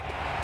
right.